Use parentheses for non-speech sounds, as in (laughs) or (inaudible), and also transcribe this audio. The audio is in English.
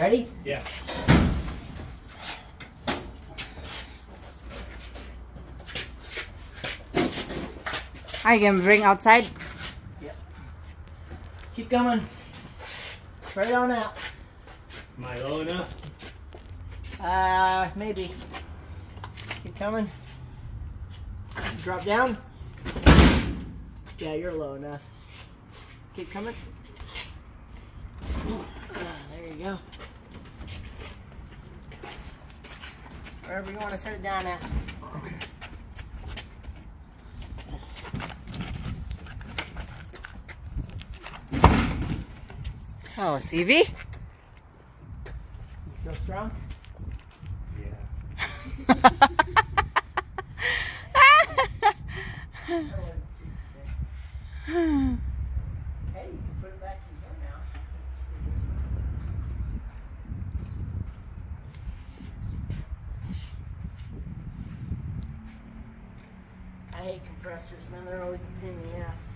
Ready? Yeah. I can bring outside? Yep. Keep coming. Right on out. Am I low enough? Uh, maybe. Keep coming. Drop down. Yeah, you're low enough. Keep coming. There you go. Wherever you want to set it down at. Oh, CV? You feel strong? Yeah. (laughs) Hey, (laughs) you can put it back in here now. I hate compressors, man. They're always a pain in the ass.